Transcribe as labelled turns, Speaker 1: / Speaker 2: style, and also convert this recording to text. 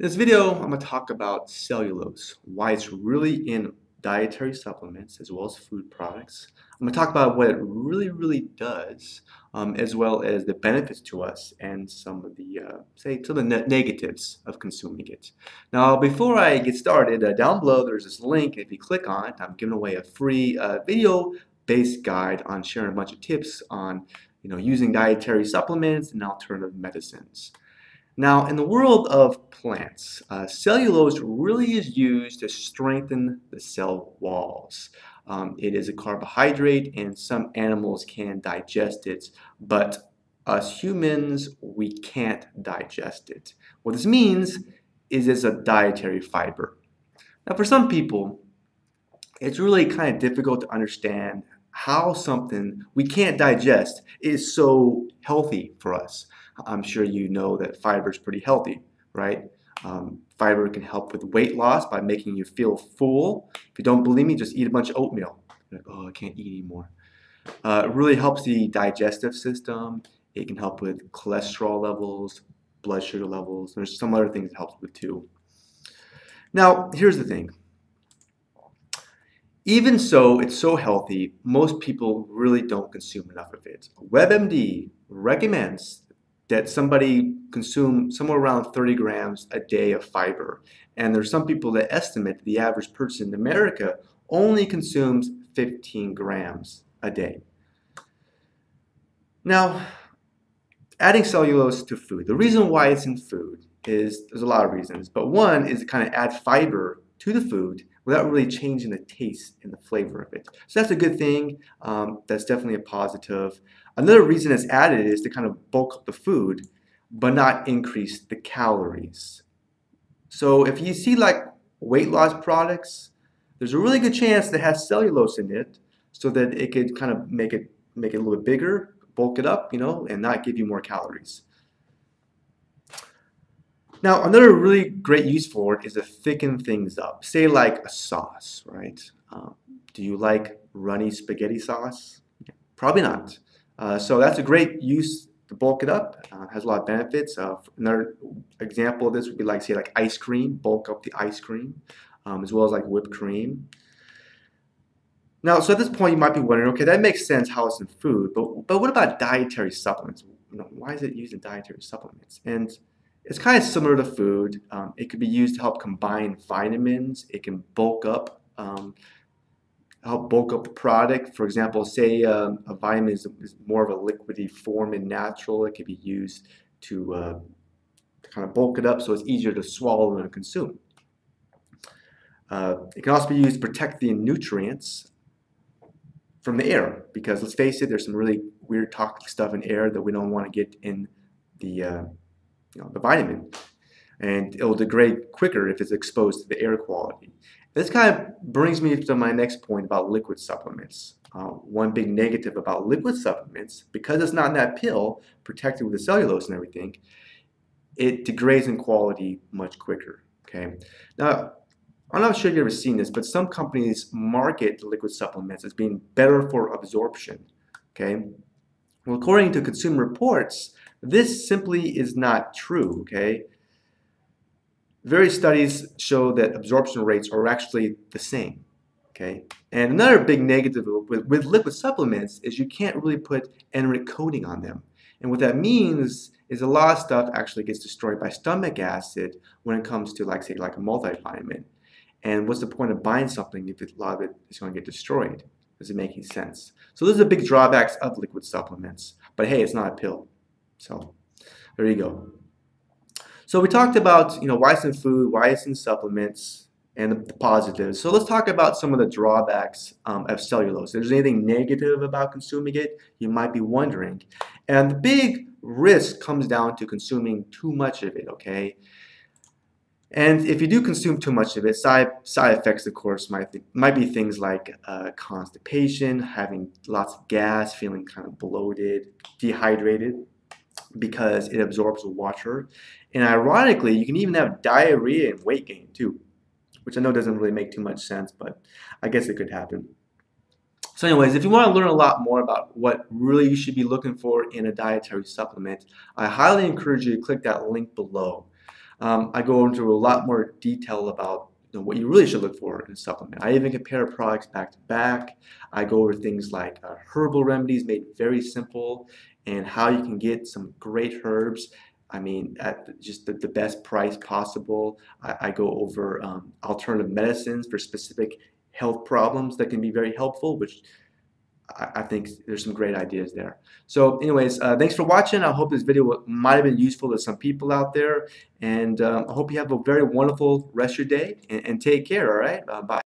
Speaker 1: In this video, I'm going to talk about cellulose, why it's really in dietary supplements as well as food products. I'm going to talk about what it really, really does, um, as well as the benefits to us and some of the, uh, say, some of the negatives of consuming it. Now, before I get started, uh, down below there's this link. If you click on it, I'm giving away a free uh, video-based guide on sharing a bunch of tips on, you know, using dietary supplements and alternative medicines. Now, in the world of plants, uh, cellulose really is used to strengthen the cell walls. Um, it is a carbohydrate and some animals can digest it, but us humans, we can't digest it. What this means is it's a dietary fiber. Now, for some people, it's really kind of difficult to understand how something we can't digest is so healthy for us. I'm sure you know that fiber is pretty healthy, right? Um, fiber can help with weight loss by making you feel full. If you don't believe me, just eat a bunch of oatmeal. Like, oh, I can't eat anymore. Uh, it really helps the digestive system. It can help with cholesterol levels, blood sugar levels. There's some other things it helps with too. Now, here's the thing. Even so, it's so healthy, most people really don't consume enough of it. WebMD recommends that somebody consume somewhere around 30 grams a day of fiber. And there's some people that estimate the average person in America only consumes 15 grams a day. Now, adding cellulose to food. The reason why it's in food is there's a lot of reasons, but one is to kind of add fiber to the food without really changing the taste and the flavor of it. So that's a good thing. Um, that's definitely a positive. Another reason it's added is to kind of bulk up the food, but not increase the calories. So if you see like weight loss products, there's a really good chance that has cellulose in it so that it could kind of make it make it a little bit bigger, bulk it up, you know, and not give you more calories. Now, another really great use for it is to thicken things up. Say like a sauce, right? Um, do you like runny spaghetti sauce? Probably not. Uh, so that's a great use to bulk it up. Uh, has a lot of benefits. Uh, another example of this would be like say like ice cream, bulk up the ice cream, um, as well as like whipped cream. Now, so at this point, you might be wondering, okay, that makes sense how it's in food, but but what about dietary supplements? You know, why is it used in dietary supplements? And it's kind of similar to food. Um, it could be used to help combine vitamins. It can bulk up, um, help bulk up the product. For example, say um, a vitamin is, is, more of a liquidy form and natural. It can be used to, uh, to kind of bulk it up so it's easier to swallow and consume. Uh, it can also be used to protect the nutrients from the air because let's face it, there's some really weird toxic stuff in air that we don't want to get in the uh, you know, the vitamin. And it'll degrade quicker if it's exposed to the air quality. This kind of brings me to my next point about liquid supplements. Uh, one big negative about liquid supplements, because it's not in that pill, protected with the cellulose and everything, it degrades in quality much quicker. Okay. Now, I'm not sure you've ever seen this, but some companies market liquid supplements as being better for absorption. Okay. Well, according to Consumer Reports, this simply is not true, okay? Various studies show that absorption rates are actually the same, okay? And another big negative with, with liquid supplements is you can't really put enteric coating on them. And what that means is a lot of stuff actually gets destroyed by stomach acid when it comes to, like, say, like a multivitamin. And what's the point of buying something if a lot of it is going to get destroyed? Does it make any sense? So those are the big drawbacks of liquid supplements. But hey, it's not a pill. So there you go. So we talked about you know why it's in food, why it's in supplements, and the, positives. So let's talk about some of the drawbacks um, of cellulose. If there's anything negative about consuming it, you might be wondering. And the big risk comes down to consuming too much of it, okay? And if you do consume too much of it, side, side effects, of course, might, might be things like uh, constipation, having lots of gas, feeling kind of bloated, dehydrated, because it absorbs water. And ironically, you can even have diarrhea and weight gain too, which I know doesn't really make too much sense, but I guess it could happen. So anyways, if you want to learn a lot more about what really you should be looking for in a dietary supplement, I highly encourage you to click that link below. Um, I go into a lot more detail about you know, what you really should look for in a supplement. I even compare products back to back. I go over things like uh, herbal remedies made very simple and how you can get some great herbs. I mean, at just the, the best price possible. I, I go over um, alternative medicines for specific health problems that can be very helpful, which I, think there's some great ideas there. So anyways, uh, thanks for watching. I hope this video might have been useful to some people out there. And um, I hope you have a very wonderful rest of your day and, and take care, all right? Uh, bye.